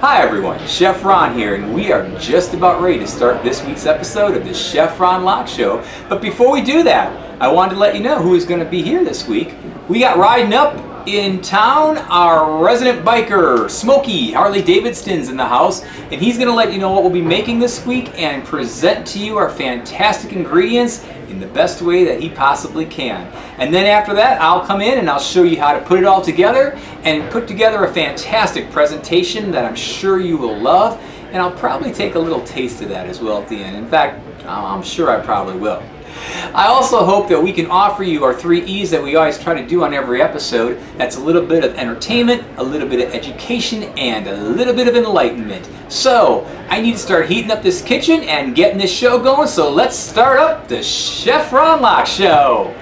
Hi everyone, Chef Ron here, and we are just about ready to start this week's episode of the Chef Ron Lock Show. But before we do that, I wanted to let you know who is going to be here this week. We got riding up in town our resident biker, Smokey Harley Davidson's in the house, and he's going to let you know what we'll be making this week and present to you our fantastic ingredients in the best way that he possibly can. And then after that, I'll come in and I'll show you how to put it all together and put together a fantastic presentation that I'm sure you will love. And I'll probably take a little taste of that as well at the end. In fact, I'm sure I probably will. I also hope that we can offer you our three E's that we always try to do on every episode. That's a little bit of entertainment, a little bit of education, and a little bit of enlightenment. So, I need to start heating up this kitchen and getting this show going, so let's start up the Chef Ron Lock Show!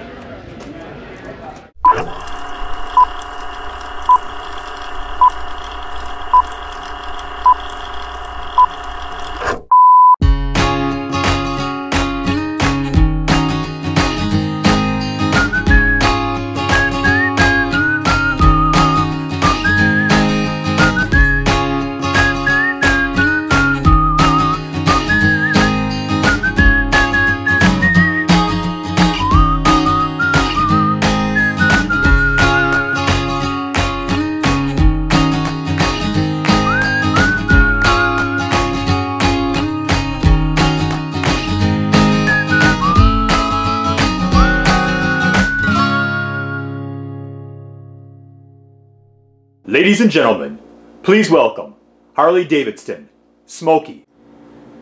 And gentlemen, please welcome Harley Davidson, Smokey.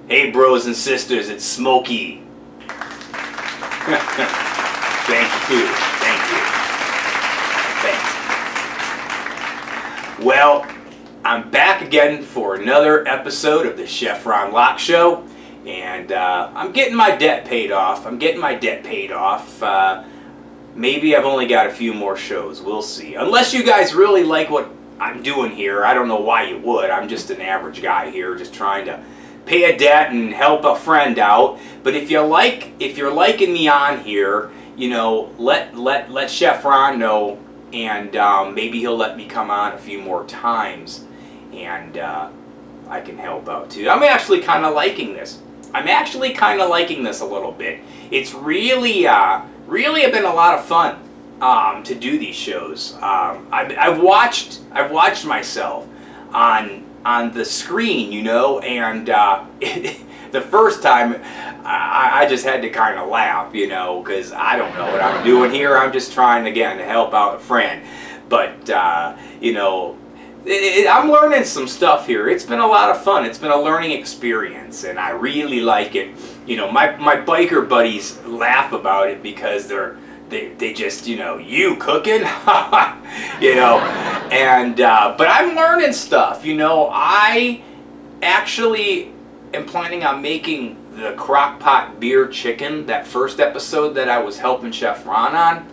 Hey bros and sisters, it's Smokey. thank you, thank you. Thanks. Well, I'm back again for another episode of the Chef Ron Lock Show. And uh, I'm getting my debt paid off. I'm getting my debt paid off. Uh, maybe I've only got a few more shows. We'll see. Unless you guys really like what I'm doing here. I don't know why you would. I'm just an average guy here, just trying to pay a debt and help a friend out. But if you like, if you're liking me on here, you know, let let let Chef Ron know, and um, maybe he'll let me come on a few more times, and uh, I can help out too. I'm actually kind of liking this. I'm actually kind of liking this a little bit. It's really, uh, really been a lot of fun um, to do these shows. Um, I've, I've watched I've watched myself on on the screen, you know, and uh, the first time I, I, just had to kind of laugh, you know, because I don't know what I'm doing here. I'm just trying again to help out a friend, but uh, you know. It, it, I'm learning some stuff here. It's been a lot of fun. It's been a learning experience, and I really like it. You know, my, my biker buddies laugh about it because they're they, they just, you know, you cooking, you know, and, uh, but I'm learning stuff, you know, I actually am planning on making the crock pot beer chicken, that first episode that I was helping Chef Ron on,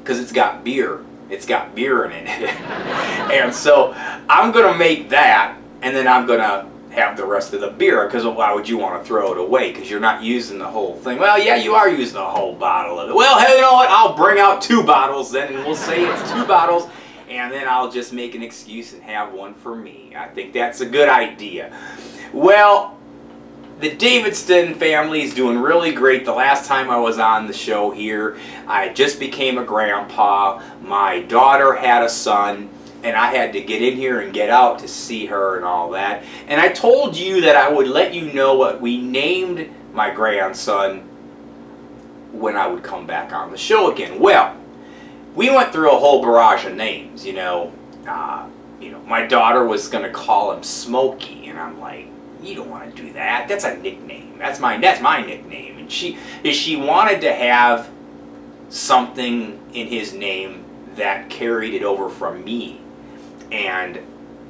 because it's got beer, it's got beer in it, and so I'm going to make that, and then I'm going to have the rest of the beer because why would you want to throw it away? Because you're not using the whole thing. Well yeah you are using the whole bottle of it. Well hey you know what? I'll bring out two bottles then and we'll say it's two bottles and then I'll just make an excuse and have one for me. I think that's a good idea. Well the Davidson family is doing really great. The last time I was on the show here, I just became a grandpa. My daughter had a son and I had to get in here and get out to see her and all that. And I told you that I would let you know what we named my grandson when I would come back on the show again. Well, we went through a whole barrage of names, you know. Uh, you know, my daughter was going to call him Smokey, and I'm like, you don't want to do that. That's a nickname. That's my that's my nickname. And she is she wanted to have something in his name that carried it over from me. And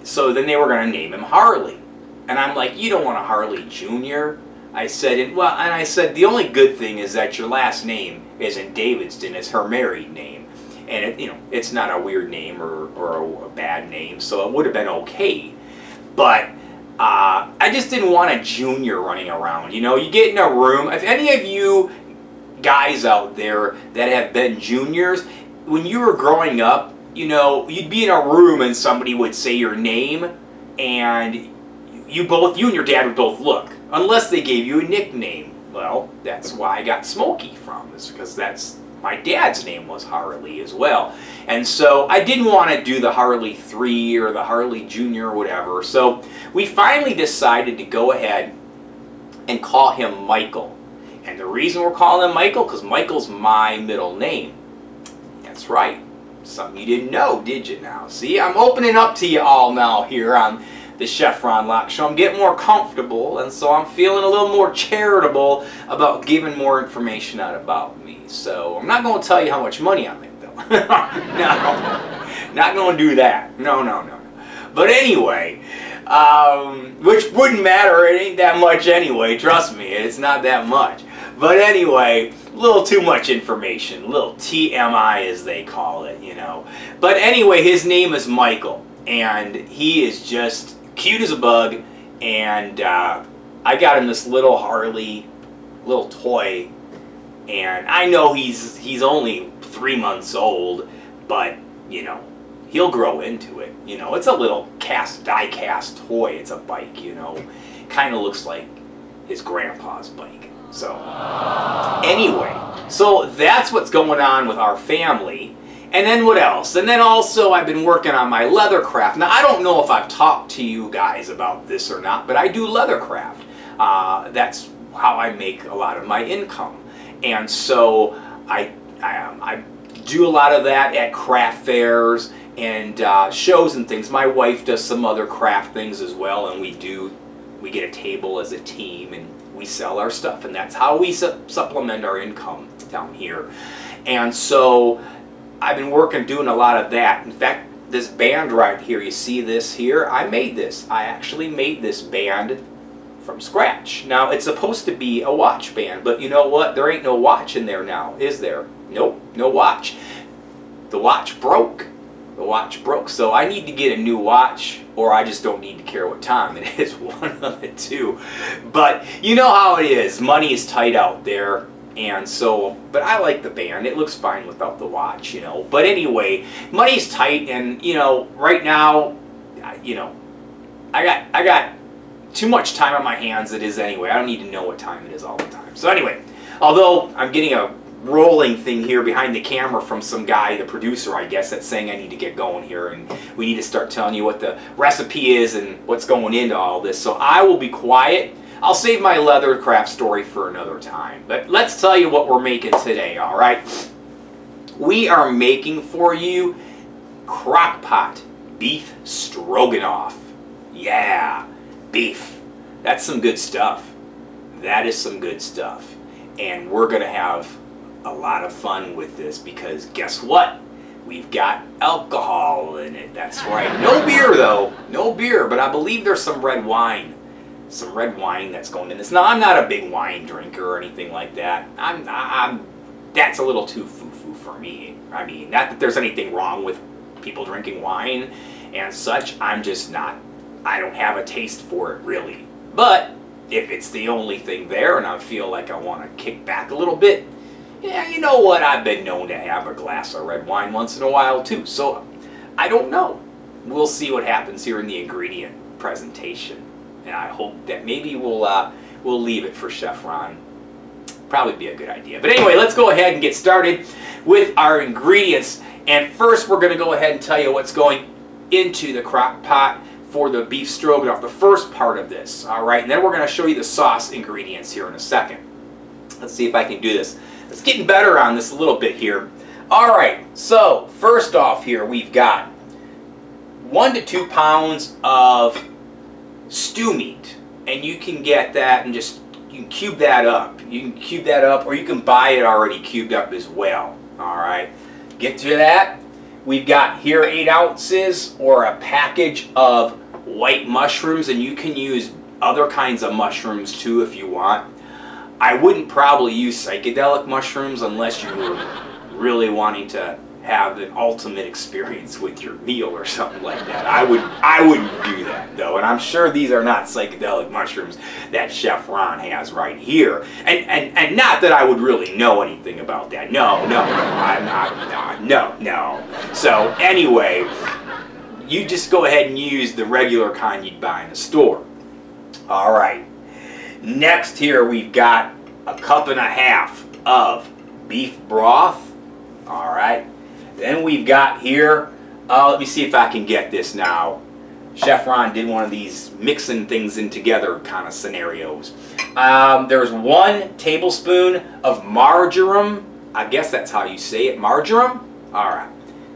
so then they were going to name him Harley. And I'm like, you don't want a Harley Jr.? I said, and, well, and I said, the only good thing is that your last name isn't Davidson, it's her married name. And, it, you know, it's not a weird name or, or a, bad name, so it would have been okay. But uh, I just didn't want a junior running around. You know, you get in a room, if any of you guys out there that have been juniors, when you were growing up, you know, you'd be in a room and somebody would say your name, and you both, you and your dad would both look, unless they gave you a nickname. Well, that's why I got Smokey from, is because that's my dad's name was Harley as well. And so I didn't want to do the Harley 3 or the Harley Jr. or whatever. So we finally decided to go ahead and call him Michael. And the reason we're calling him Michael, because Michael's my middle name. That's right. Something you didn't know, did you now? See, I'm opening up to you all now here on the Chef Ron Lock Show. I'm getting more comfortable, and so I'm feeling a little more charitable about giving more information out about me. So I'm not going to tell you how much money I make, though. no, not going to do that. No, no, no. But anyway, um, which wouldn't matter. It ain't that much anyway. Trust me, it's not that much. But anyway, a little too much information, little TMI as they call it, you know. But anyway, his name is Michael, and he is just cute as a bug, and uh, I got him this little Harley, little toy, and I know he's he's only three months old, but you know he'll grow into it. You know, it's a little cast die cast toy. It's a bike. You know, kind of looks like his grandpa's bike. So anyway, so that's what's going on with our family. And then what else? And then also I've been working on my leather craft. Now I don't know if I've talked to you guys about this or not, but I do leather craft. Uh, that's how I make a lot of my income. And so I, I, um, I do a lot of that at craft fairs and uh, shows and things. My wife does some other craft things as well, and we do, we get a table as a team and we sell our stuff, and that's how we su supplement our income down here. And so I've been working doing a lot of that. In fact, this band right here, you see this here? I made this. I actually made this band from scratch. Now, it's supposed to be a watch band, but you know what? There ain't no watch in there now, is there? Nope, no watch. The watch broke. The watch broke, so I need to get a new watch, or I just don't need to care what time it is, one of the two. But you know how it is. Money is tight out there. And so, but I like the band. It looks fine without the watch, you know. But anyway, money's tight, and you know, right now, you know, I got I got too much time on my hands. It is anyway. I don't need to know what time it is all the time. So anyway, although I'm getting a rolling thing here behind the camera from some guy, the producer, I guess, that's saying I need to get going here and we need to start telling you what the recipe is and what's going into all this. So I will be quiet. I'll save my leather craft story for another time. But let's tell you what we're making today, all right? We are making for you crock pot beef stroganoff. Yeah, beef. That's some good stuff. That is some good stuff. And we're going to have a lot of fun with this because guess what? We've got alcohol in it. That's right. No beer though. No beer, but I believe there's some red wine. Some red wine that's going in this. Now I'm not a big wine drinker or anything like that. I'm I'm that's a little too foo-foo for me. I mean, not that there's anything wrong with people drinking wine and such. I'm just not I don't have a taste for it really. But if it's the only thing there and I feel like I want to kick back a little bit, yeah, you know what? I've been known to have a glass of red wine once in a while too. So I don't know. We'll see what happens here in the ingredient presentation. And I hope that maybe we'll uh, we'll leave it for Chef Ron. Probably be a good idea. But anyway, let's go ahead and get started with our ingredients. And first we're going to go ahead and tell you what's going into the crock pot for the beef stroganoff, the first part of this. All right, and then we're going to show you the sauce ingredients here in a second. Let's see if I can do this. It's getting better on this a little bit here. All right, so first off here we've got one to two pounds of stew meat. And you can get that and just, you can cube that up. You can cube that up or you can buy it already cubed up as well. All right, get to that. We've got here eight ounces or a package of white mushrooms and you can use other kinds of mushrooms too if you want. I wouldn't probably use psychedelic mushrooms unless you were really wanting to have an ultimate experience with your meal or something like that. I would I wouldn't do that though, and I'm sure these are not psychedelic mushrooms that Chef Ron has right here. And and and not that I would really know anything about that. No, no, no, I'm not, no, no, no. So anyway, you just go ahead and use the regular kind you'd buy in the store. All right. Next here we've got a cup and a half of beef broth. All right. Then we've got here, uh, let me see if I can get this now. Chef Ron did one of these mixing things in together kind of scenarios. Um, there's one tablespoon of marjoram. I guess that's how you say it, marjoram. All right.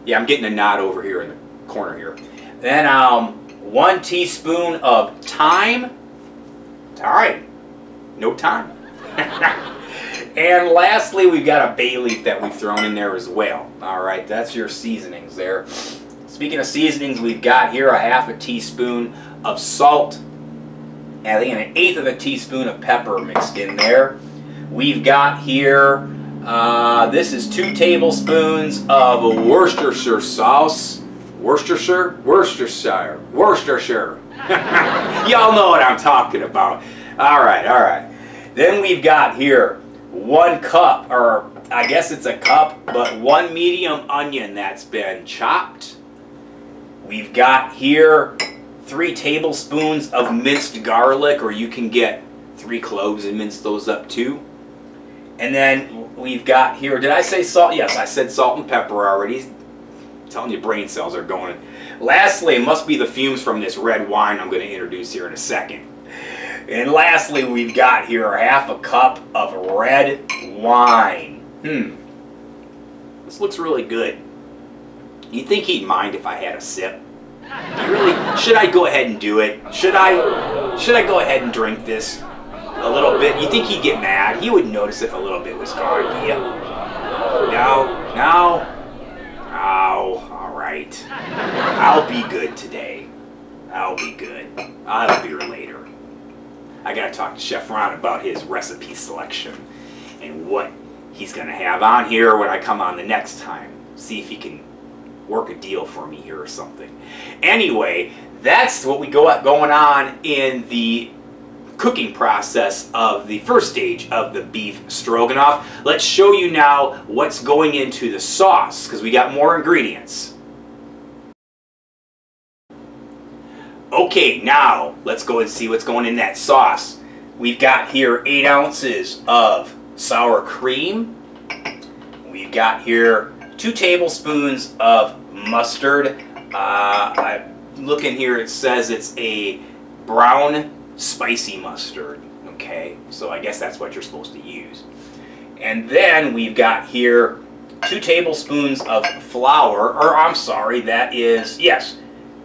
Yeah, I'm getting a nod over here in the corner here. Then um, one teaspoon of thyme. All right. No time. and lastly, we've got a bay leaf that we've thrown in there as well. All right, that's your seasonings there. Speaking of seasonings, we've got here a half a teaspoon of salt, and I think an eighth of a teaspoon of pepper mixed in there. We've got here, uh, this is two tablespoons of Worcestershire sauce. Worcestershire? Worcestershire. Worcestershire. Y'all know what I'm talking about. All right, all right. Then we've got here one cup, or I guess it's a cup, but one medium onion that's been chopped. We've got here three tablespoons of minced garlic, or you can get three cloves and mince those up too. And then we've got here, did I say salt? Yes, I said salt and pepper already. I'm telling you, brain cells are going. Lastly, must be the fumes from this red wine I'm going to introduce here in a second. And lastly, we've got here half a cup of red wine. Hmm. This looks really good. You think he'd mind if I had a sip? You really should I go ahead and do it? Should I should I go ahead and drink this a little bit? You think he'd get mad? He would notice if a little bit was gone. Yep. No, no. Oh, all right. I'll be good today. I'll be good. I'll be later. I gotta talk to Chef Ron about his recipe selection and what he's gonna have on here when I come on the next time. See if he can work a deal for me here or something. Anyway, that's what we go going on in the cooking process of the first stage of the beef stroganoff. Let's show you now what's going into the sauce because we got more ingredients. Okay, now let's go and see what's going in that sauce. We've got here 8 ounces of sour cream. We've got here 2 tablespoons of mustard. Uh, I'm looking here, it says it's a brown spicy mustard. Okay, so I guess that's what you're supposed to use. And then we've got here 2 tablespoons of flour, or I'm sorry, that is, yes,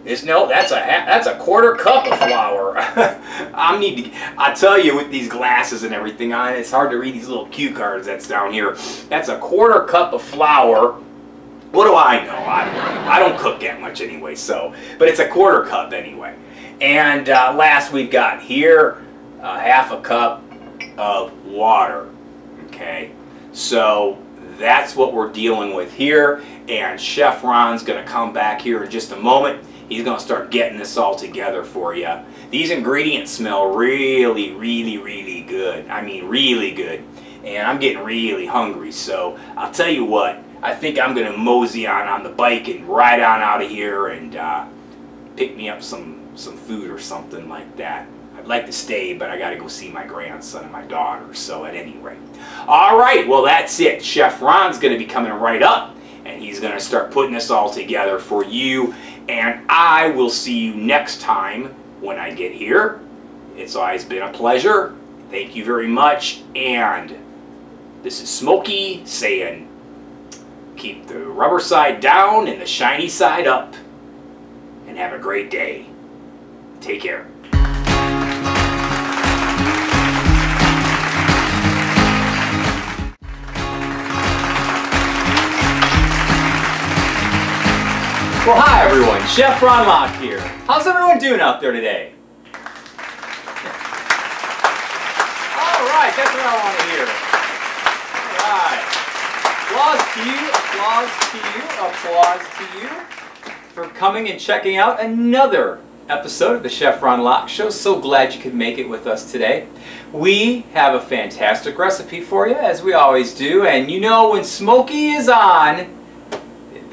it's no, that's a that's a quarter cup of flour. I need to. I tell you, with these glasses and everything on, it's hard to read these little cue cards that's down here. That's a quarter cup of flour. What do I know? I, I don't cook that much anyway, so but it's a quarter cup anyway. And uh, last we've got here uh, half a cup of water. Okay, so that's what we're dealing with here. And Chef Ron's going to come back here in just a moment he's going to start getting this all together for you. These ingredients smell really, really, really good. I mean, really good. And I'm getting really hungry, so I'll tell you what, I think I'm going to mosey on on the bike and ride on out of here and uh, pick me up some, some food or something like that. I'd like to stay, but I got to go see my grandson and my daughter, so at any rate. All right, well, that's it. Chef Ron's going to be coming right up, and he's going to start putting this all together for you and I will see you next time when I get here. It's always been a pleasure. Thank you very much. And this is Smokey saying, keep the rubber side down and the shiny side up. And have a great day. Take care. Well, hi everyone, Chef Ron Lock here. How's everyone doing out there today? All right, that's what I want to hear. All right. Applause to you, applause to you, applause to you for coming and checking out another episode of the Chef Ron Lock Show. So glad you could make it with us today. We have a fantastic recipe for you, as we always do, and you know when Smokey is on,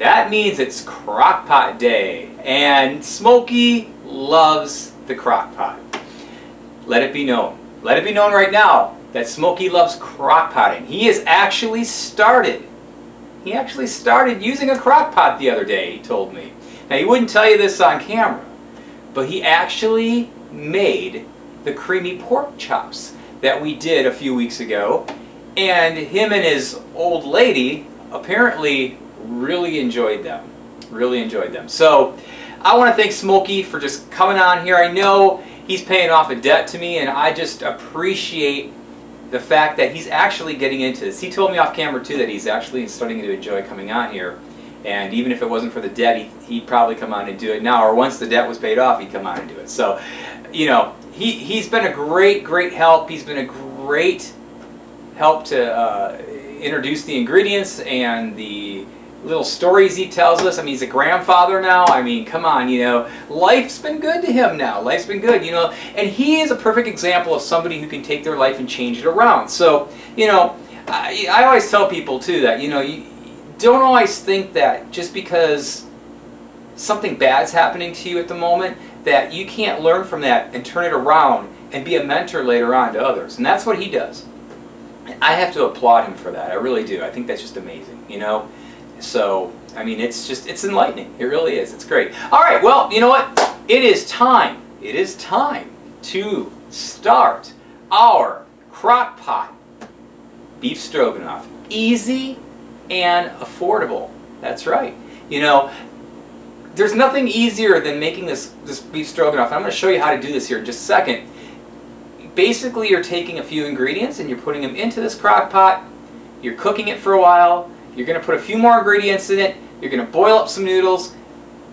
that means it's crockpot day. And Smokey loves the crock pot. Let it be known. Let it be known right now that Smokey loves crock potting. He has actually started. He actually started using a crock pot the other day, he told me. Now, he wouldn't tell you this on camera, but he actually made the creamy pork chops that we did a few weeks ago. And him and his old lady apparently really enjoyed them. Really enjoyed them. So I want to thank Smokey for just coming on here. I know he's paying off a debt to me and I just appreciate the fact that he's actually getting into this. He told me off camera too that he's actually starting to enjoy coming on here. And even if it wasn't for the debt, he, would probably come on and do it now. Or once the debt was paid off, he'd come on and do it. So, you know, he, he's been a great, great help. He's been a great help to uh, introduce the ingredients and the little stories he tells us. I mean, he's a grandfather now. I mean, come on, you know, life's been good to him now. Life's been good, you know, and he is a perfect example of somebody who can take their life and change it around. So, you know, I, I always tell people too that, you know, you don't always think that just because something bad's happening to you at the moment, that you can't learn from that and turn it around and be a mentor later on to others. And that's what he does. I have to applaud him for that. I really do. I think that's just amazing, you know? So, I mean, it's just, it's enlightening. It really is. It's great. All right, well, you know what? It is time. It is time to start our crock pot beef stroganoff. Easy and affordable. That's right. You know, there's nothing easier than making this, this beef stroganoff. I'm going to show you how to do this here in just a second. Basically, you're taking a few ingredients and you're putting them into this crock pot. You're cooking it for a while. You're going to put a few more ingredients in it. You're going to boil up some noodles,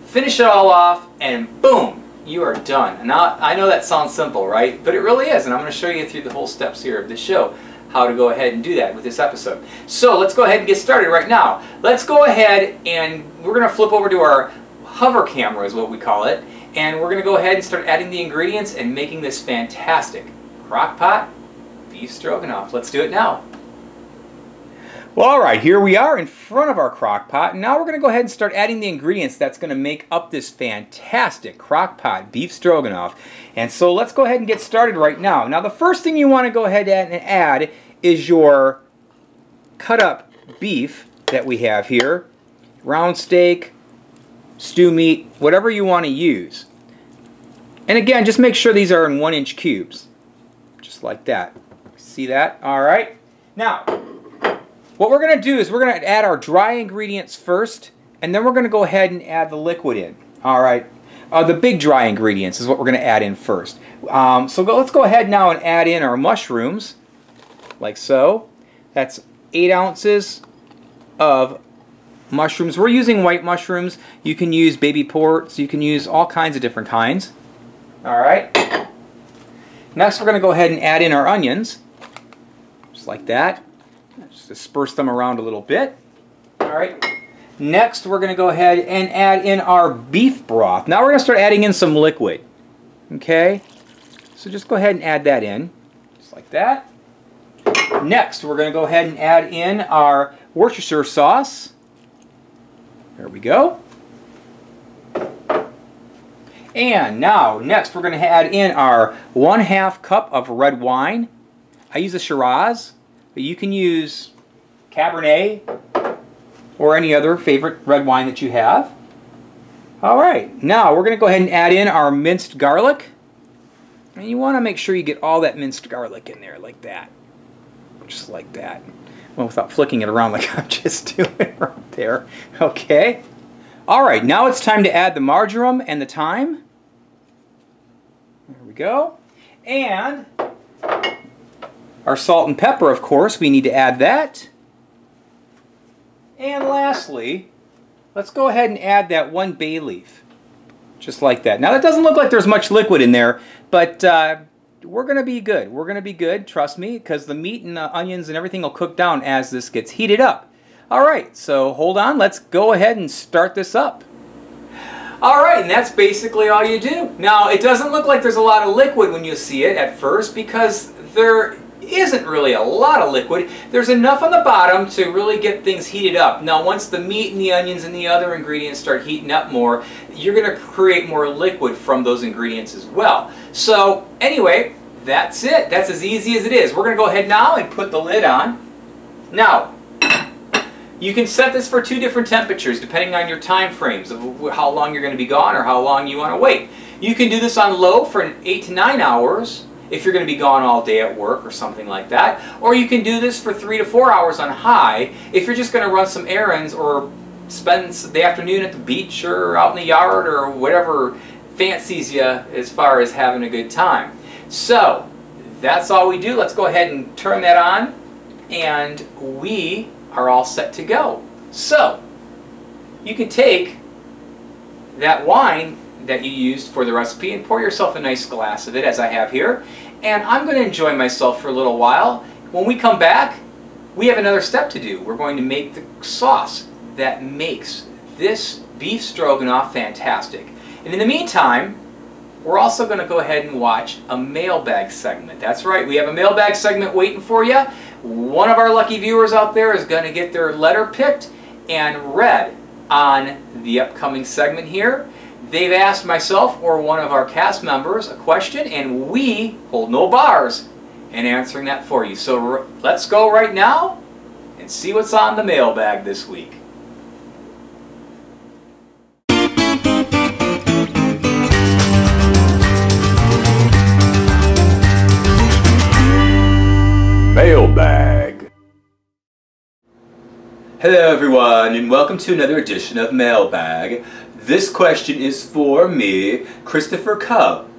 finish it all off, and boom, you are done. Now, I know that sounds simple, right? But it really is, and I'm going to show you through the whole steps here of this show how to go ahead and do that with this episode. So let's go ahead and get started right now. Let's go ahead and we're going to flip over to our hover camera is what we call it. And we're going to go ahead and start adding the ingredients and making this fantastic crock pot beef stroganoff. Let's do it now. Well, all right, here we are in front of our crock pot. Now we're going to go ahead and start adding the ingredients that's going to make up this fantastic crock pot beef stroganoff. And so let's go ahead and get started right now. Now, the first thing you want to go ahead and add is your cut up beef that we have here. Round steak, stew meat, whatever you want to use. And again, just make sure these are in one inch cubes. Just like that. See that? All right. Now, what we're going to do is we're going to add our dry ingredients first, and then we're going to go ahead and add the liquid in. All right. Uh, the big dry ingredients is what we're going to add in first. Um, so go, let's go ahead now and add in our mushrooms, like so. That's 8 ounces of mushrooms. We're using white mushrooms. You can use baby ports. You can use all kinds of different kinds. All right. Next, we're going to go ahead and add in our onions, just like that. Disperse them around a little bit. All right. Next, we're going to go ahead and add in our beef broth. Now we're going to start adding in some liquid. Okay. So just go ahead and add that in, just like that. Next, we're going to go ahead and add in our Worcestershire sauce. There we go. And now, next we're going to add in our one half cup of red wine. I use a Shiraz, but you can use Cabernet or any other favorite red wine that you have. All right, now we're going to go ahead and add in our minced garlic. And you want to make sure you get all that minced garlic in there like that. Just like that well, without flicking it around like I'm just doing right there. Okay. All right, now it's time to add the marjoram and the thyme. There we go. And our salt and pepper, of course, we need to add that. And lastly, let's go ahead and add that one bay leaf. Just like that. Now that doesn't look like there's much liquid in there, but uh, we're going to be good. We're going to be good, trust me, because the meat and the onions and everything will cook down as this gets heated up. All right, so hold on. Let's go ahead and start this up. All right, and that's basically all you do. Now, it doesn't look like there's a lot of liquid when you see it at first because there isn't really a lot of liquid. There's enough on the bottom to really get things heated up. Now once the meat and the onions and the other ingredients start heating up more, you're going to create more liquid from those ingredients as well. So anyway, that's it. That's as easy as it is. We're going to go ahead now and put the lid on. Now, you can set this for two different temperatures depending on your time frames of how long you're going to be gone or how long you want to wait. You can do this on low for 8 to 9 hours if you're going to be gone all day at work or something like that. Or you can do this for 3 to 4 hours on high if you're just going to run some errands or spend the afternoon at the beach or out in the yard or whatever fancies you as far as having a good time. So, that's all we do. Let's go ahead and turn that on and we are all set to go. So, you can take that wine that you used for the recipe and pour yourself a nice glass of it as I have here. And I'm going to enjoy myself for a little while. When we come back, we have another step to do. We're going to make the sauce that makes this beef stroganoff fantastic. And in the meantime, we're also going to go ahead and watch a mailbag segment. That's right, we have a mailbag segment waiting for you. One of our lucky viewers out there is going to get their letter picked and read on the upcoming segment here. They've asked myself or one of our cast members a question, and we hold no bars in answering that for you. So let's go right now and see what's on the mailbag this week. Mailbag. Hello everyone and welcome to another edition of Mailbag. This question is for me, Christopher Cub,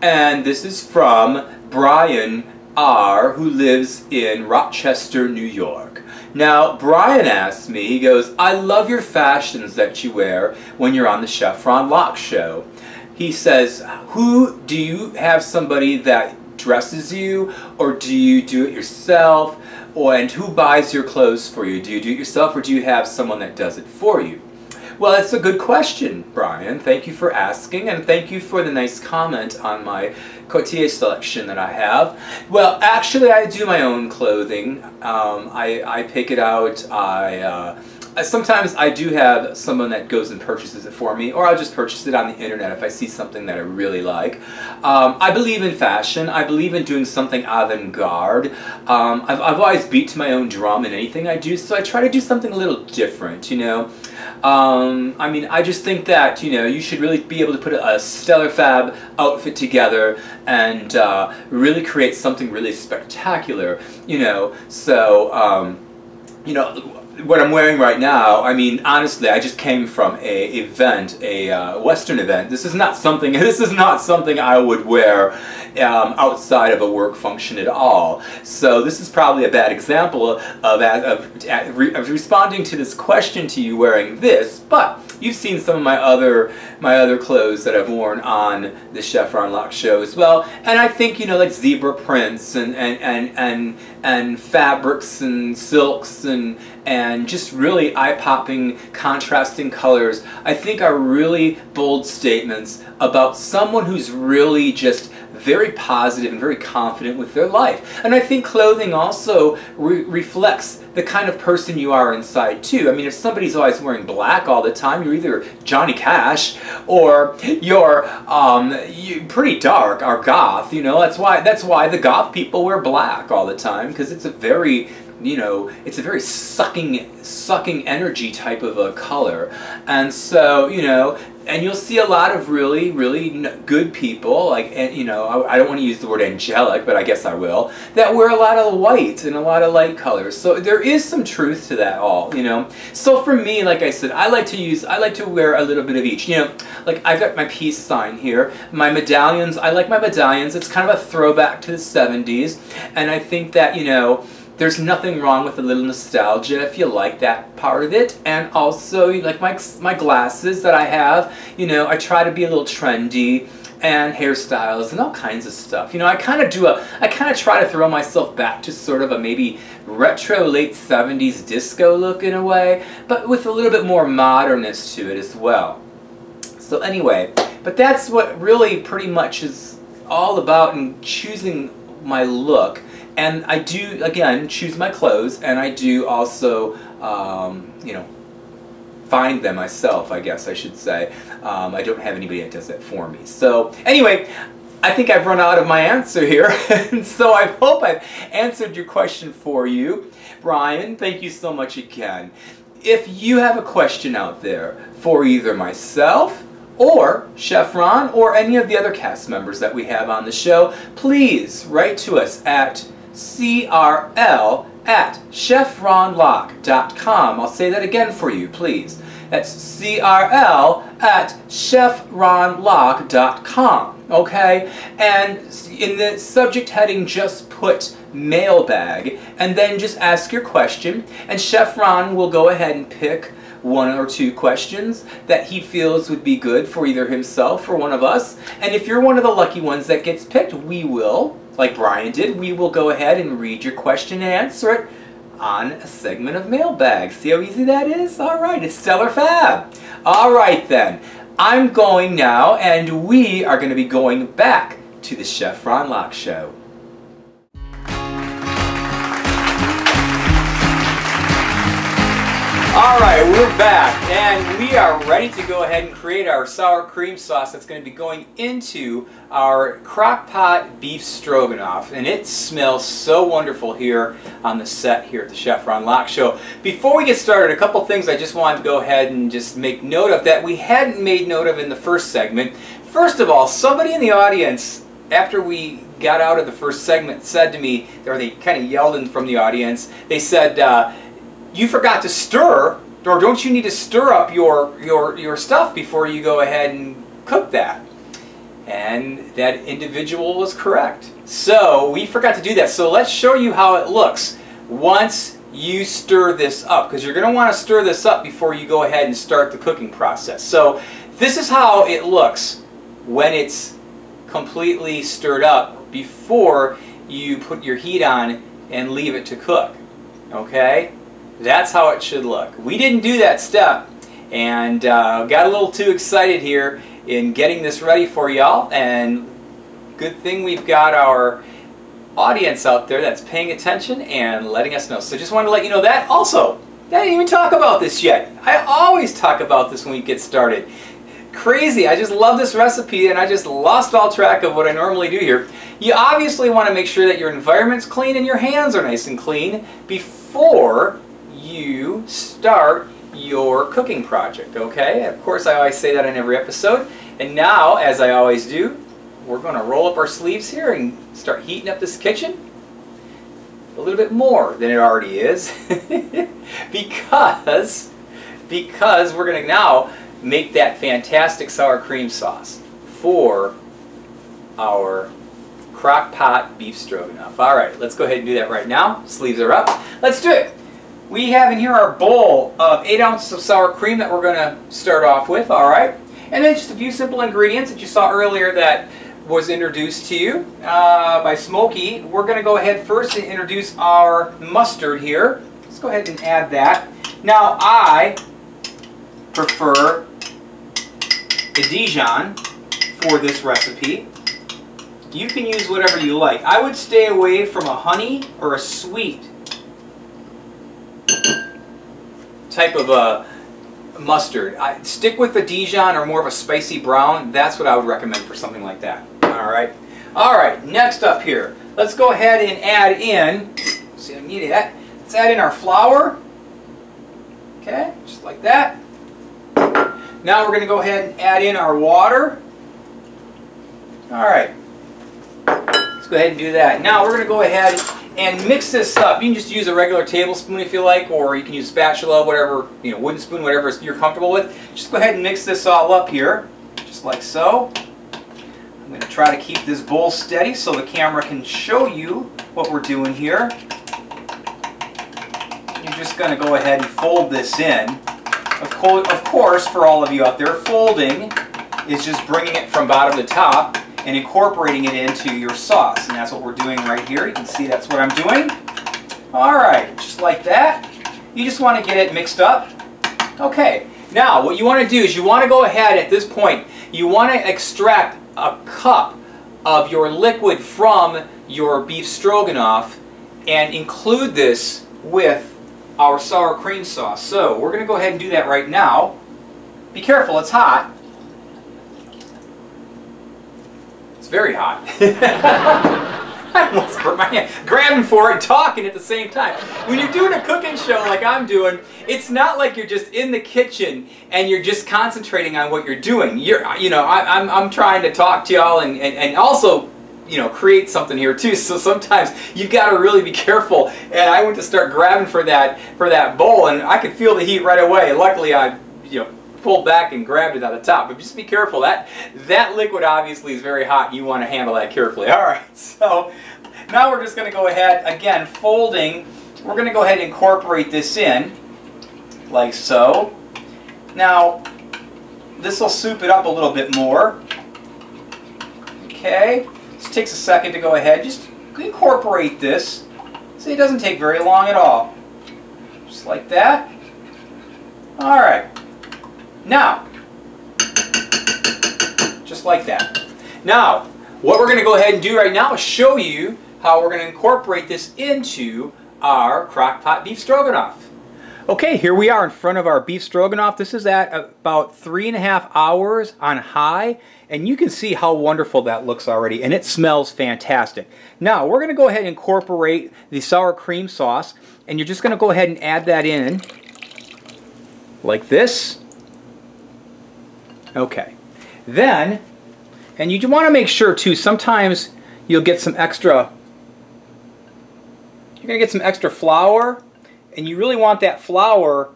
and this is from Brian R, who lives in Rochester, New York. Now, Brian asks me, he goes, I love your fashions that you wear when you're on the Chef Ron Lock show. He says, who, do you have somebody that dresses you or do you do it yourself? Or, and who buys your clothes for you? Do you do it yourself or do you have someone that does it for you? Well, that's a good question, Brian. Thank you for asking, and thank you for the nice comment on my couture selection that I have. Well, actually, I do my own clothing. Um, I, I pick it out. I uh, sometimes I do have someone that goes and purchases it for me, or I'll just purchase it on the internet if I see something that I really like. Um, I believe in fashion. I believe in doing something avant-garde. Um, I've, I've always beat to my own drum in anything I do, so I try to do something a little different, you know. Um, I mean, I just think that, you know, you should really be able to put a, a stellar fab outfit together and uh, really create something really spectacular, you know. So, um, you know, what I'm wearing right now, I mean, honestly, I just came from a event, a uh, Western event. This is not something. This is not something I would wear um, outside of a work function at all. So this is probably a bad example of, of, of, of responding to this question to you wearing this. But you've seen some of my other my other clothes that I've worn on the Chef Ron Lock show as well. And I think you know like zebra prints and and and and, and fabrics and silks and and just really eye-popping, contrasting colors, I think are really bold statements about someone who's really just very positive and very confident with their life. And I think clothing also re reflects the kind of person you are inside too. I mean, if somebody's always wearing black all the time, you're either Johnny Cash or you're um, you, pretty dark or goth. You know, that's why that's why the goth people wear black all the time because it's a very you know, it's a very sucking, sucking energy type of a color. And so, you know, and you'll see a lot of really, really good people, like, and you know, I, I, don't want to use the word angelic, but I guess I will, that wear a lot of white and a lot of light colors. So there is some truth to that all, you know. So for me, like I said, I like to use, I like to wear a little bit of each. You know, like I've got my peace sign here. My medallions, I like my medallions. It's kind of a throwback to the 70s. And I think that, you know, there's nothing wrong with a little nostalgia if you like that part of it. And also, you like my, my glasses that I have, you know, I try to be a little trendy and hairstyles and all kinds of stuff. You know, I kind of do a, I kind of try to throw myself back to sort of a maybe retro late 70s disco look in a way, but with a little bit more modernness to it as well. So anyway, but that's what really pretty much is all about in choosing my look. And I do, again, choose my clothes, and I do also, um, you know, find them myself, I guess I should say. Um, I don't have anybody that does that for me. So, anyway, I think I've run out of my answer here, and so I hope I've answered your question for you. Brian, thank you so much again. If you have a question out there for either myself, or Chef Ron, or any of the other cast members that we have on the show, please write to us at crl at chefronlock.com. I'll say that again for you, please. That's crl at chefronlock.com. Okay? And in the subject heading, just put mailbag, and then just ask your question, and Chef Ron will go ahead and pick one or two questions that he feels would be good for either himself or one of us. And if you're one of the lucky ones that gets picked, we will, like Brian did, we will go ahead and read your question and answer it on a segment of Mailbag. See how easy that is? All right, it's Stellar Fab. All right then, I'm going now, and we are going to be going back to the Chef Ron Lock Show. Alright, we're back and we are ready to go ahead and create our sour cream sauce that's going to be going into our crock pot beef stroganoff and it smells so wonderful here on the set here at the Chef Ron Lock Show. Before we get started, a couple things I just wanted to go ahead and just make note of that we hadn't made note of in the first segment. First of all, somebody in the audience after we got out of the first segment said to me, or they kind of yelled in from the audience, they said, uh, you forgot to stir, or don't you need to stir up your, your, your stuff before you go ahead and cook that? And that individual was correct. So we forgot to do that. So let's show you how it looks once you stir this up, because you're going to want to stir this up before you go ahead and start the cooking process. So this is how it looks when it's completely stirred up before you put your heat on and leave it to cook. Okay? That's how it should look. We didn't do that step and uh, got a little too excited here in getting this ready for y'all and good thing we've got our audience out there that's paying attention and letting us know. So just wanted to let you know that. Also, I didn't even talk about this yet. I always talk about this when we get started. Crazy, I just love this recipe and I just lost all track of what I normally do here. You obviously want to make sure that your environment's clean and your hands are nice and clean before you start your cooking project, okay? Of course, I always say that in every episode. And now, as I always do, we're going to roll up our sleeves here and start heating up this kitchen a little bit more than it already is because because we're going to now make that fantastic sour cream sauce for our crock pot beef stroganoff. All right, let's go ahead and do that right now. Sleeves are up. Let's do it. We have in here our bowl of 8 ounces of sour cream that we're going to start off with, all right? And then just a few simple ingredients that you saw earlier that was introduced to you uh, by Smokey. We're going to go ahead first and introduce our mustard here. Let's go ahead and add that. Now I prefer a Dijon for this recipe. You can use whatever you like. I would stay away from a honey or a sweet type of a mustard. I, stick with the Dijon or more of a spicy brown. That's what I would recommend for something like that. All right. All right. Next up here, let's go ahead and add in. See, I need that. Let's add in our flour. Okay, just like that. Now we're going to go ahead and add in our water. All right. Let's go ahead and do that. Now we're going to go ahead and mix this up. You can just use a regular tablespoon if you like, or you can use a spatula, whatever, you know, wooden spoon, whatever you're comfortable with. Just go ahead and mix this all up here, just like so. I'm going to try to keep this bowl steady so the camera can show you what we're doing here. You're just going to go ahead and fold this in. Of, co of course, for all of you out there, folding is just bringing it from bottom to top and incorporating it into your sauce. And that's what we're doing right here. You can see that's what I'm doing. All right, just like that. You just want to get it mixed up. Okay, now what you want to do is you want to go ahead at this point, you want to extract a cup of your liquid from your beef stroganoff and include this with our sour cream sauce. So we're going to go ahead and do that right now. Be careful, it's hot. It's very hot. I almost burnt my hand. Grabbing for it, talking at the same time. When you're doing a cooking show like I'm doing, it's not like you're just in the kitchen and you're just concentrating on what you're doing. You're, you know, I, am I'm, I'm trying to talk to y'all and, and, and also you know create something here too so sometimes you've got to really be careful and I went to start grabbing for that for that bowl and I could feel the heat right away luckily I you know pulled back and grabbed it on the top but just be careful that that liquid obviously is very hot you want to handle that carefully all right so now we're just going to go ahead again folding we're going to go ahead and incorporate this in like so now this will soup it up a little bit more okay this takes a second to go ahead. Just incorporate this. See, it doesn't take very long at all. Just like that. All right. Now, just like that. Now, what we're going to go ahead and do right now is show you how we're going to incorporate this into our crock pot beef stroganoff. Okay, here we are in front of our beef stroganoff. This is at about three and a half hours on high, and you can see how wonderful that looks already, and it smells fantastic. Now, we're going to go ahead and incorporate the sour cream sauce, and you're just going to go ahead and add that in like this. Okay. Then, and you want to make sure too, sometimes you'll get some extra, you're going to get some extra flour and you really want that flour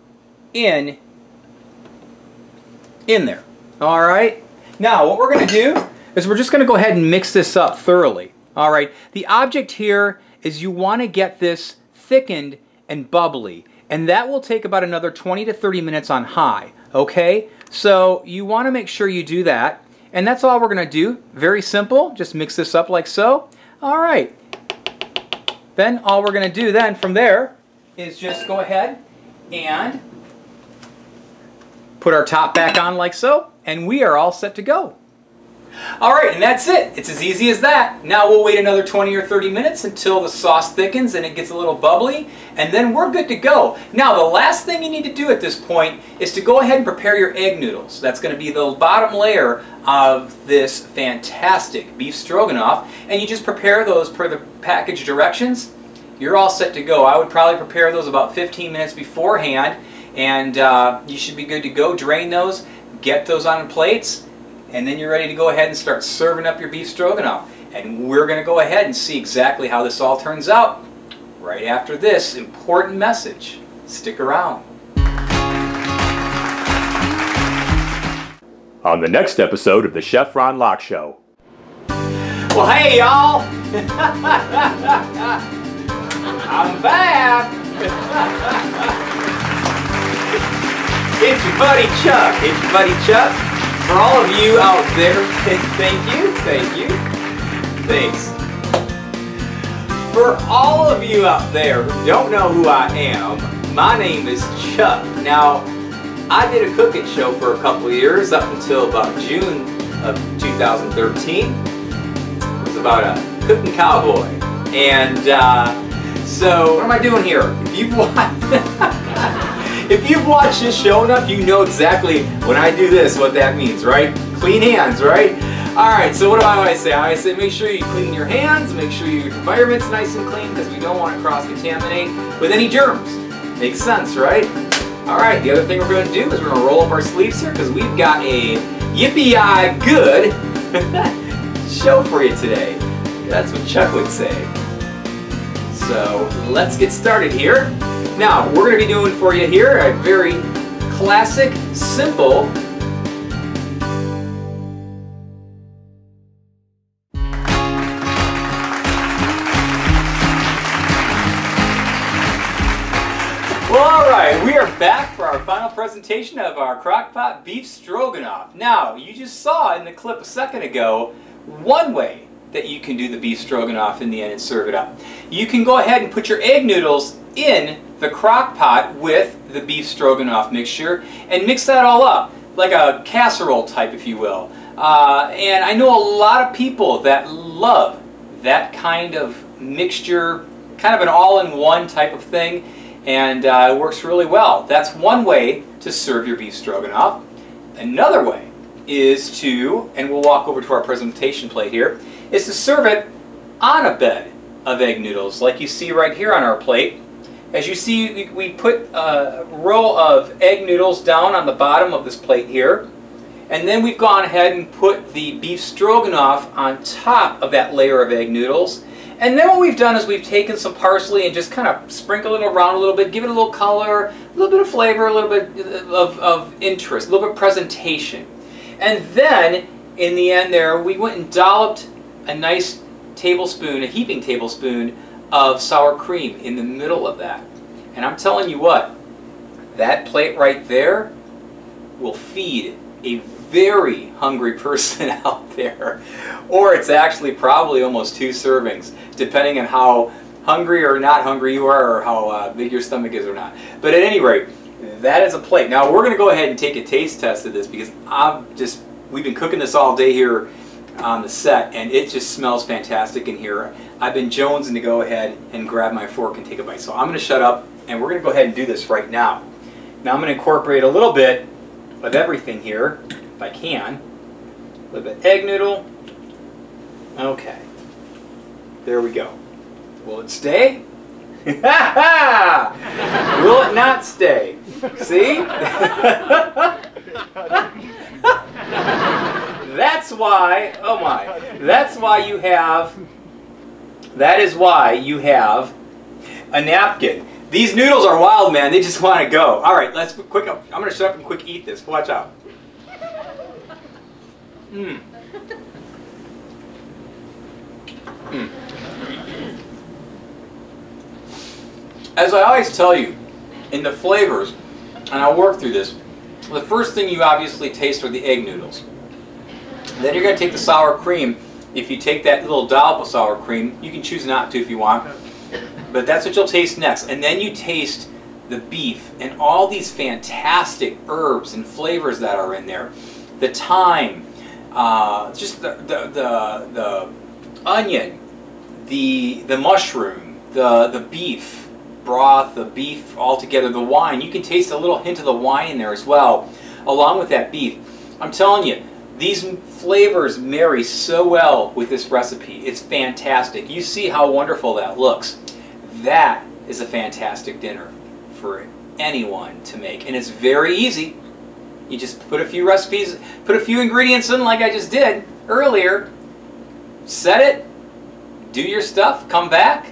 in in there. All right. Now what we're going to do is we're just going to go ahead and mix this up thoroughly. All right. The object here is you want to get this thickened and bubbly. And that will take about another 20 to 30 minutes on high. Okay. So you want to make sure you do that. And that's all we're going to do. Very simple. Just mix this up like so. All right. Then all we're going to do then from there is just go ahead and put our top back on like so, and we are all set to go. Alright, and that's it. It's as easy as that. Now we'll wait another 20 or 30 minutes until the sauce thickens and it gets a little bubbly, and then we're good to go. Now the last thing you need to do at this point is to go ahead and prepare your egg noodles. That's going to be the bottom layer of this fantastic beef stroganoff, and you just prepare those per the package directions you're all set to go. I would probably prepare those about 15 minutes beforehand and uh, you should be good to go. Drain those, get those on plates, and then you're ready to go ahead and start serving up your beef stroganoff. And we're going to go ahead and see exactly how this all turns out right after this important message. Stick around. On the next episode of the Chef Ron Lock Show. Well, hey, y'all! I'm back! it's your buddy Chuck. It's your buddy Chuck. For all of you out there, thank you, thank you, thanks. For all of you out there who don't know who I am, my name is Chuck. Now, I did a cooking show for a couple years up until about June of 2013. It was about a cooking cowboy. And uh, so, what am I doing here? If you've watched, if you've watched this show enough, you know exactly when I do this what that means, right? Clean hands, right? Alright, so what do I always say? I always say make sure you clean your hands, make sure your environment's nice and clean because we don't want to cross-contaminate with any germs. Makes sense, right? Alright, the other thing we're going to do is we're going to roll up our sleeves here because we've got a yippee-eye good show for you today. That's what Chuck would say. So let's get started here. Now, we're going to be doing for you here a very classic, simple Well, all right, we are back for our final presentation of our crockpot beef stroganoff. Now, you just saw in the clip a second ago one way that you can do the beef stroganoff in the end and serve it up. You can go ahead and put your egg noodles in the crock pot with the beef stroganoff mixture and mix that all up like a casserole type if you will. Uh, and I know a lot of people that love that kind of mixture, kind of an all-in-one type of thing, and uh, it works really well. That's one way to serve your beef stroganoff. Another way is to, and we'll walk over to our presentation plate here, is to serve it on a bed of egg noodles like you see right here on our plate. As you see, we put a row of egg noodles down on the bottom of this plate here. And then we've gone ahead and put the beef stroganoff on top of that layer of egg noodles. And then what we've done is we've taken some parsley and just kind of sprinkled it around a little bit, give it a little color, a little bit of flavor, a little bit of, of interest, a little bit of presentation. And then, in the end there, we went and dolloped a nice tablespoon, a heaping tablespoon of sour cream in the middle of that. And I'm telling you what, that plate right there will feed a very hungry person out there. Or it's actually probably almost two servings, depending on how hungry or not hungry you are or how uh, big your stomach is or not. But at any rate, that is a plate. Now we're going to go ahead and take a taste test of this because I've just, we've been cooking this all day here on the set and it just smells fantastic in here. I've been jonesing to go ahead and grab my fork and take a bite. So I'm going to shut up and we're going to go ahead and do this right now. Now I'm going to incorporate a little bit of everything here, if I can. A little bit egg noodle. Okay. There we go. Will it stay? Will it not stay? See? That's why, oh my, that's why you have, that is why you have a napkin. These noodles are wild, man. They just want to go. All right, let's quick up. I'm going to shut up and quick eat this. Watch out. Mmm. Mmm. As I always tell you, in the flavors, and I'll work through this, the first thing you obviously taste are the egg noodles. Then you're going to take the sour cream. If you take that little dollop of sour cream, you can choose not to if you want. But that's what you'll taste next. And then you taste the beef and all these fantastic herbs and flavors that are in there. The thyme, uh, just the, the, the, the onion, the, the mushroom, the, the beef broth, the beef all together, the wine. You can taste a little hint of the wine in there as well, along with that beef. I'm telling you, these flavors marry so well with this recipe. It's fantastic. You see how wonderful that looks. That is a fantastic dinner for anyone to make. And it's very easy. You just put a few recipes, put a few ingredients in like I just did earlier, set it, do your stuff, come back,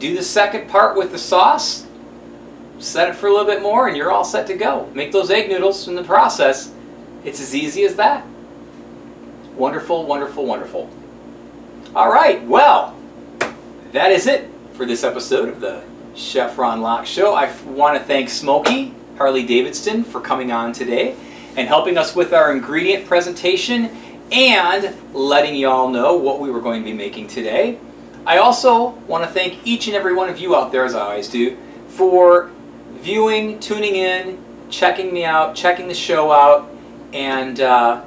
do the second part with the sauce, set it for a little bit more, and you're all set to go. Make those egg noodles in the process. It's as easy as that. Wonderful, wonderful, wonderful. All right, well, that is it for this episode of the Chef Ron Lock Show. I want to thank Smokey Harley Davidson for coming on today and helping us with our ingredient presentation and letting you all know what we were going to be making today. I also want to thank each and every one of you out there, as I always do, for viewing, tuning in, checking me out, checking the show out, and uh,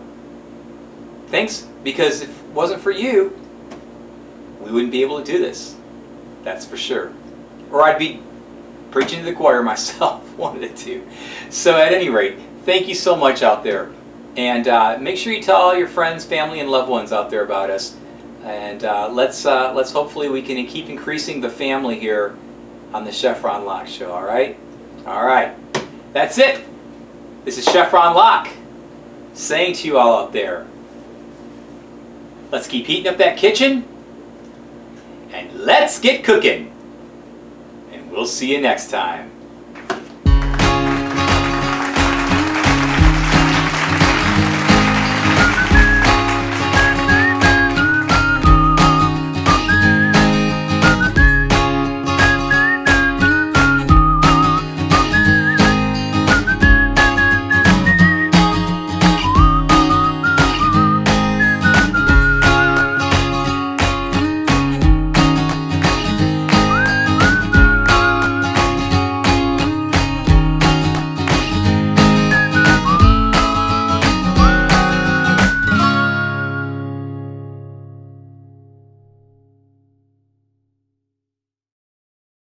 thanks, because if it wasn't for you, we wouldn't be able to do this. That's for sure. Or I'd be preaching to the choir myself, wanted to. So at any rate, thank you so much out there. And uh, make sure you tell all your friends, family, and loved ones out there about us. And uh, let's, uh, let's hopefully we can keep increasing the family here on the Chef Ron Lock Show, all right? All right. That's it. This is Chef Ron Lock saying to you all out there, let's keep heating up that kitchen and let's get cooking. And we'll see you next time.